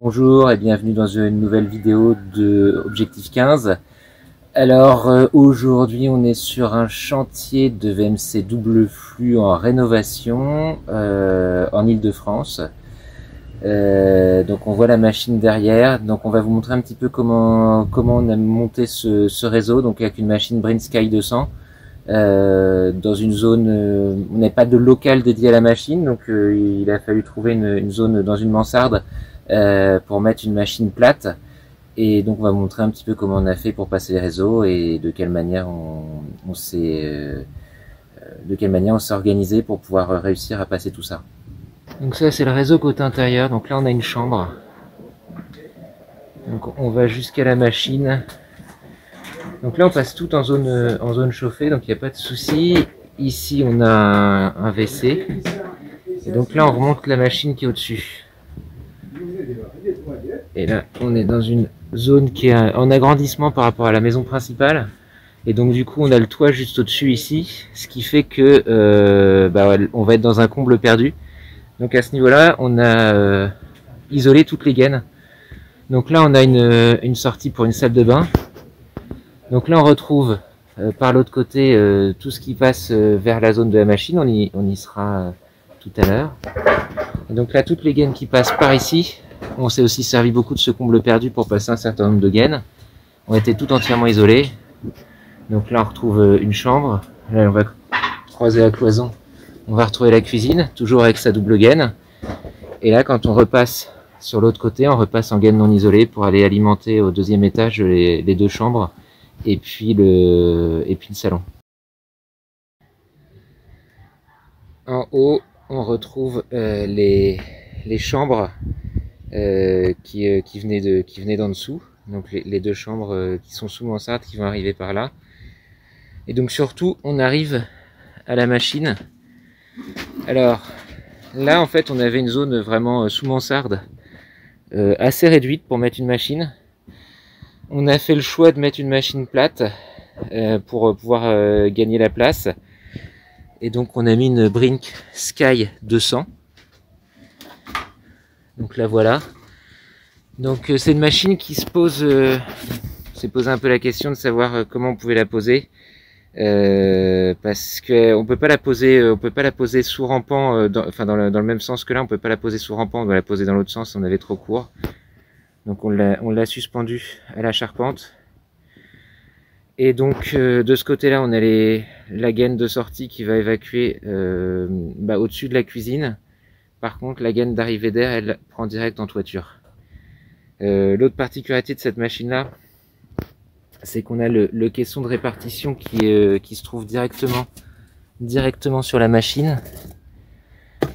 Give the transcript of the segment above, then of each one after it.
Bonjour et bienvenue dans une nouvelle vidéo de Objectif 15. Alors euh, aujourd'hui on est sur un chantier de VMC double flux en rénovation euh, en Ile-de-France. Euh, donc on voit la machine derrière, donc on va vous montrer un petit peu comment comment on a monté ce, réseau, donc avec une machine Brain Sky 200. dans une zone, on n'a pas de local dédié à la machine, donc il a fallu trouver une zone dans une mansarde euh, pour mettre une machine plate. Et donc on va montrer un petit peu comment on a fait pour passer les réseaux et de quelle manière on, s'est euh, de quelle manière on s'est organisé pour pouvoir réussir à passer tout ça. Donc ça c'est le réseau côté intérieur. Donc là on a une chambre. Donc on va jusqu'à la machine. Donc là on passe tout en zone en zone chauffée, donc il n'y a pas de souci. Ici on a un, un WC. Et donc là on remonte la machine qui est au-dessus. Et là, on est dans une zone qui est en agrandissement par rapport à la maison principale. Et donc du coup, on a le toit juste au-dessus ici, ce qui fait que euh, bah, on va être dans un comble perdu. Donc à ce niveau-là, on a euh, isolé toutes les gaines. Donc là, on a une, une, sortie pour une salle de bain. Donc là, on retrouve euh, par l'autre côté euh, tout ce qui passe euh, vers la zone de la machine. On y, on y sera tout à l'heure. Donc là, toutes les gaines qui passent par ici, on s'est aussi servi beaucoup de ce comble perdu pour passer un certain nombre de gaines. On était tout entièrement isolés. Donc là, on retrouve euh, une chambre. Là, on va croiser la cloison. On va retrouver la cuisine, toujours avec sa double gaine. Et là, quand on repasse sur l'autre côté, on repasse en gaine non isolée pour aller alimenter au deuxième étage les, deux chambres et puis le, salon. En haut, on retrouve euh, les, chambres euh, qui, euh, qui, venaient de, qui venaient d'en dessous. Donc les, deux chambres euh, qui sont sous mansarde qui vont arriver par là. Et donc surtout, on arrive à la machine. Alors là, en fait, on avait une zone vraiment sous mansarde assez réduite pour mettre une machine. On a fait le choix de mettre une machine plate pour pouvoir gagner la place. Et donc on a mis une Brink Sky 200. Donc la voilà. Donc euh, c'est une machine qui se pose, euh, s'est posé un peu la question de savoir euh, comment on pouvait la poser. Euh, parce que on peut pas la poser, on peut pas la poser sous rampant, dans, enfin dans le, dans le, même sens que là, on peut pas la poser sous rampant, on doit la poser dans l'autre sens, on avait trop court. Donc on l'a, on l'a suspendu à la charpente. Et donc de ce côté-là, on a les, la gaine de sortie qui va évacuer euh, bah, au-dessus de la cuisine. Par contre, la gaine d'arrivée d'air, elle prend direct en toiture. Euh, L'autre particularité de cette machine-là, c'est qu'on a le, le, caisson de répartition qui, euh, se trouve directement, sur la machine.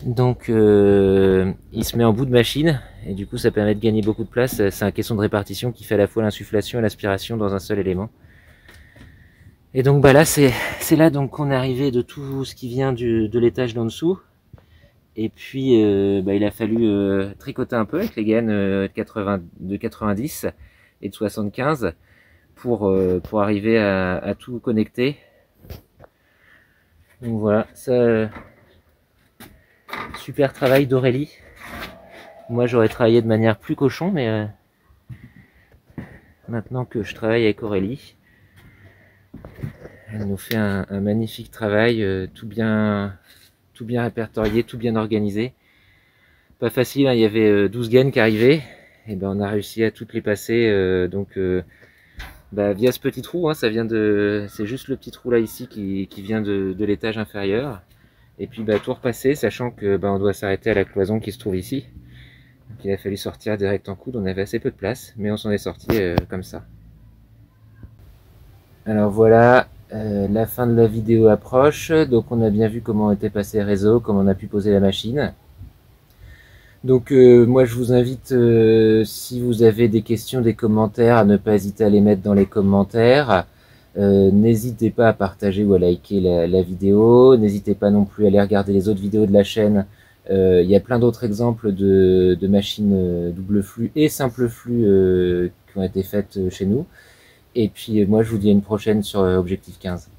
Donc euh, il se met en bout de machine et du coup ça permet de gagner beaucoup de place. C'est un caisson de répartition qui fait à la fois l'insufflation et l'aspiration dans un seul élément. Et donc bah là c'est là donc qu'on est arrivé de tout ce qui vient de l'étage d'en dessous. Et puis euh, bah, il a fallu euh, tricoter un peu avec les gaines euh, 80, de 90 et de 75 pour, euh, pour arriver à, à, tout connecter. Donc voilà, ça super travail d'Aurélie. Moi j'aurais travaillé de manière plus cochon, mais euh, maintenant que je travaille avec Aurélie, elle nous fait un, un magnifique travail, euh, tout bien, tout bien répertorié, tout bien organisé. Pas facile, hein, il y avait euh, 12 gaines qui arrivaient, et ben on a réussi à toutes les passer, euh, donc euh, bah, via ce petit trou, hein, ça vient de, c'est juste le petit trou là ici qui, qui vient de, de l'étage inférieur, et puis bah, tout repasser, sachant que bah, on doit s'arrêter à la cloison qui se trouve ici. Donc il a fallu sortir direct en coude, on avait assez peu de place, mais on s'en est sorti euh, comme ça. Alors voilà, euh, la fin de la vidéo approche, donc on a bien vu comment était passé le réseau, comment on a pu poser la machine. Donc euh, moi je vous invite, euh, si vous avez des questions, des commentaires, à ne pas hésiter à les mettre dans les commentaires. N'hésitez pas à partager ou à liker la, ont n'hésitez pas non plus à aller regarder les autres vidéos de la chaîne. Il y a plein d'autres exemples de, machines double flux et simple flux qui ont été faites chez nous. Et puis moi je vous dis à une prochaine sur Objectif 15.